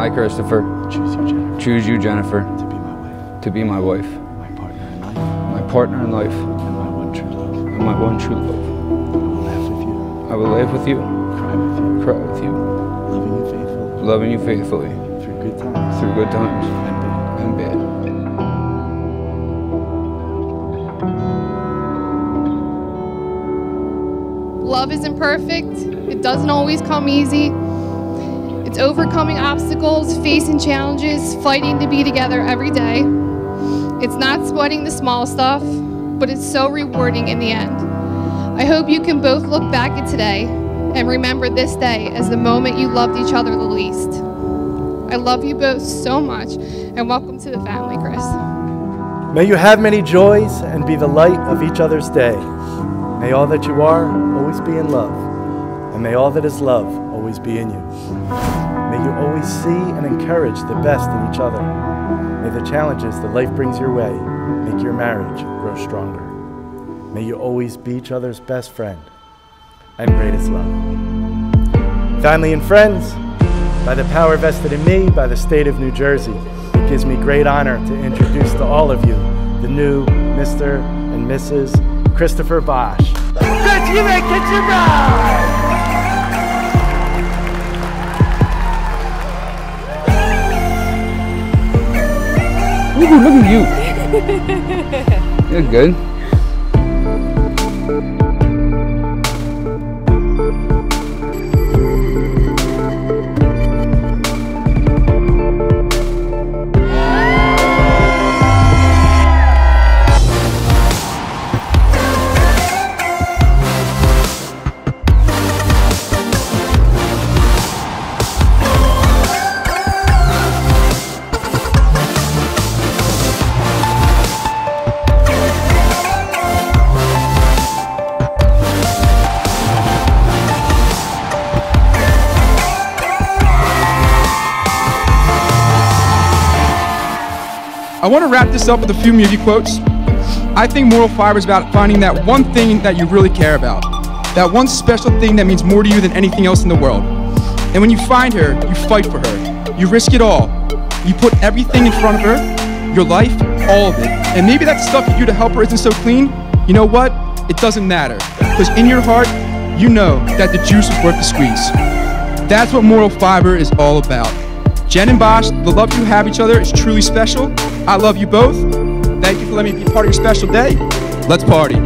I, Christopher, choose you, Jennifer, choose you, Jennifer, to be my wife, to be my wife, my partner in life, my partner in life, and my one true love. and my one true love. I will laugh with you, I will laugh with you, cry with you, cry with you, loving you faithfully, loving you faithfully, through good times. Through good times. And bad. and bad. Love isn't perfect. It doesn't always come easy. It's overcoming obstacles, facing challenges, fighting to be together every day. It's not sweating the small stuff, but it's so rewarding in the end. I hope you can both look back at today and remember this day as the moment you loved each other the least. I love you both so much, and welcome to the family, Chris. May you have many joys and be the light of each other's day. May all that you are always be in love, and may all that is love always be in you. May you always see and encourage the best in each other. May the challenges that life brings your way make your marriage grow stronger. May you always be each other's best friend and greatest love. Family and friends, by the power vested in me by the state of New Jersey, it gives me great honor to introduce to all of you the new Mr. and Mrs. Christopher Bosch. Chris, you may get your bride! Look at you. You're good. I want to wrap this up with a few movie quotes. I think moral fiber is about finding that one thing that you really care about, that one special thing that means more to you than anything else in the world. And when you find her, you fight for her. You risk it all. You put everything in front of her, your life, all of it. And maybe that stuff you do to help her isn't so clean. You know what? It doesn't matter. Because in your heart, you know that the juice is worth the squeeze. That's what moral fiber is all about. Jen and Bosch, the love you have each other is truly special. I love you both. Thank you for letting me be part of your special day. Let's party.